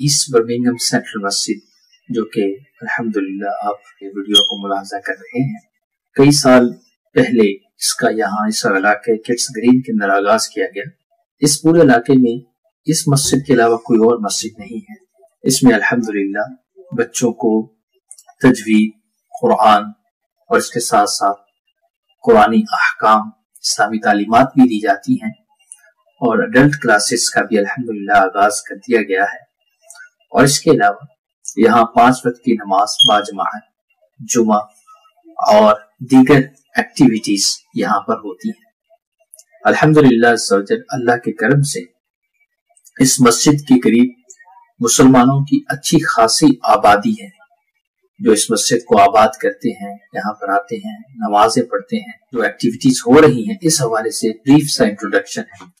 East Birmingham central मस्जिद, जो कि अल्हम्दुलिल्लाह आप ये वीडियो को मुलाजा कर रहे हैं, कई साल पहले इसका यहाँ, इस इलाके, किड्स ग्रीन के अंदर आगाज़ किया गया। इस पूरे इलाके में इस मस्जिद के अलावा कोई और मस्जिद नहीं है। इसमें अल्हम्दुलिल्लाह बच्चों को तजवीद कुरान और इसके साथ साथ कुरानी अहकाम, इस्लामी तालीमत भी दी जाती हैं और अडल्ट क्लासेस का भी अल्हम्दुलिल्लाह आगाज़ कर दिया गया है। और इसके अलावा यहाँ पाँच वक्त की नमाज़ बाजमात जुमा और दीगर एक्टिविटीज़ यहाँ पर होती हैं। अल्हम्दुलिल्लाह अल्लाह के करम से इस मस्जिद के करीब मुसलमानों की अच्छी खासी आबादी है। जो इस मस्जिद को आबाद करते हैं, यहाँ पर आते हैं, नमाजें पढ़ते हैं, जो एक्टिविटीज़ हो रही हैं, इस हवाले से ब्रीफ सा इंट्रोडक्शन है।